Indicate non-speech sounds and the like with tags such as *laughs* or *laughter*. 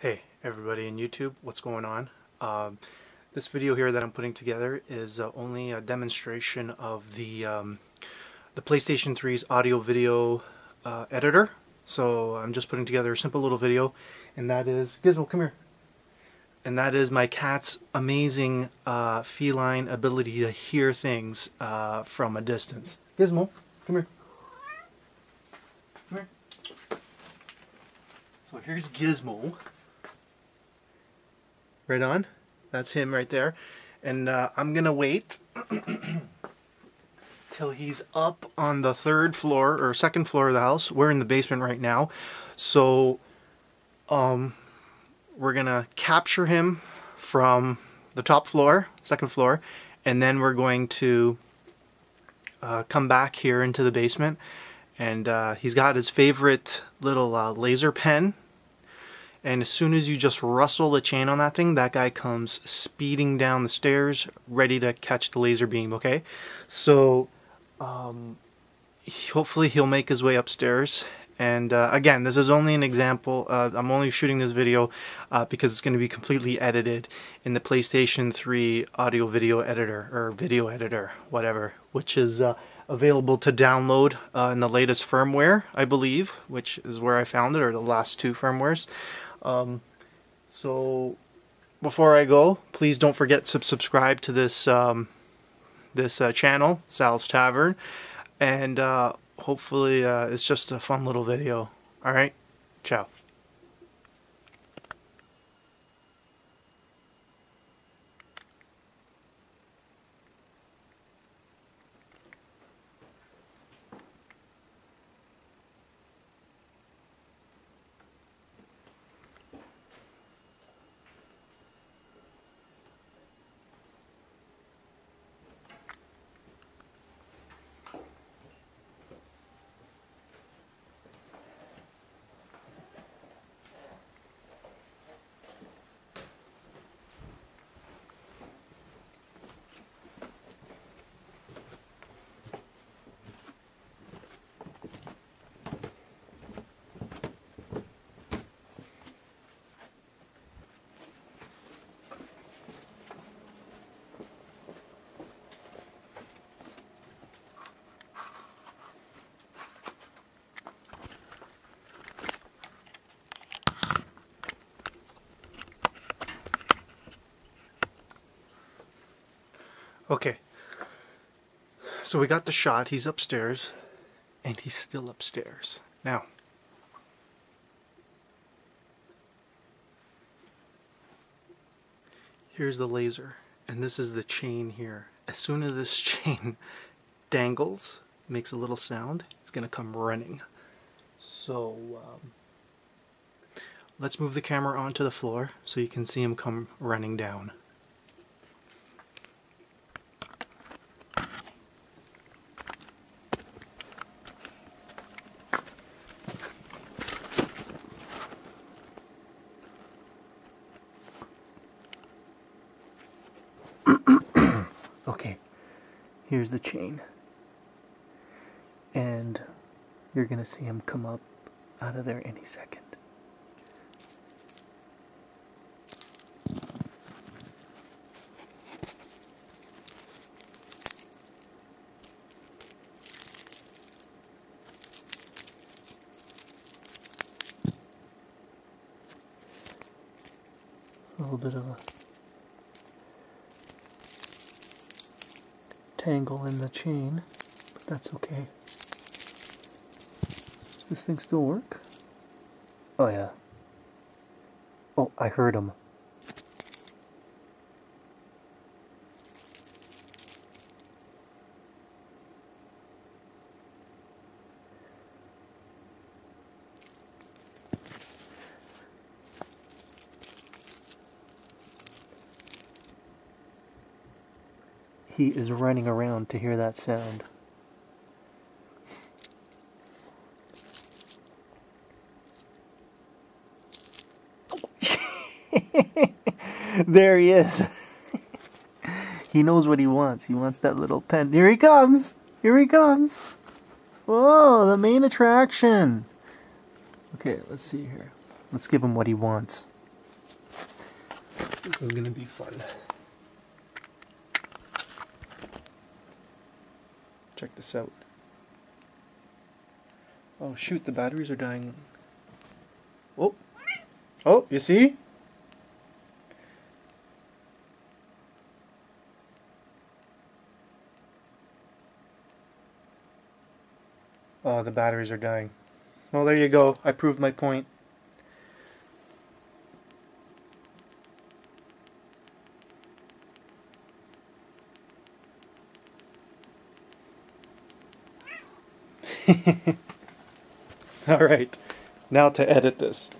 Hey everybody in YouTube, what's going on? Um, this video here that I'm putting together is uh, only a demonstration of the um, the PlayStation 3's audio video uh, editor. So I'm just putting together a simple little video and that is, Gizmo come here. And that is my cat's amazing uh, feline ability to hear things uh, from a distance. Gizmo, come here. Come here. So here's Gizmo. Right on. That's him right there. And uh, I'm to wait *coughs* till he's up on the third floor or second floor of the house. We're in the basement right now. So um, we're to capture him from the top floor, second floor, and then we're going to uh, come back here into the basement. And uh, he's got his favorite little uh, laser pen and as soon as you just rustle the chain on that thing, that guy comes speeding down the stairs, ready to catch the laser beam, okay? So, um, hopefully he'll make his way upstairs. And uh, again, this is only an example. Uh, I'm only shooting this video uh, because it's going to be completely edited in the PlayStation 3 audio video editor, or video editor, whatever, which is uh, available to download uh, in the latest firmware, I believe, which is where I found it, or the last two firmwares. Um, so before I go, please don't forget to subscribe to this um, this uh, channel, Sal's Tavern, and uh, hopefully uh, it's just a fun little video. All right, ciao. Okay. So we got the shot. He's upstairs. And he's still upstairs. Now. Here's the laser. And this is the chain here. As soon as this *laughs* chain dangles, makes a little sound, it's going to come running. So, um, let's move the camera onto the floor so you can see him come running down. okay, here's the chain. And you're going to see him come up out of there any second. A little bit of a tangle in the chain, but that's okay. Does this thing still work? Oh yeah. Oh, I heard him. He is running around to hear that sound. *laughs* there he is. *laughs* he knows what he wants. He wants that little pen. Here he comes. Here he comes. Whoa, the main attraction. Okay, let's see here. Let's give him what he wants. This is gonna be fun. Check this out. Oh shoot, the batteries are dying. Oh, oh, you see? Oh, the batteries are dying. Well, there you go. I proved my point. *laughs* All right, now to edit this.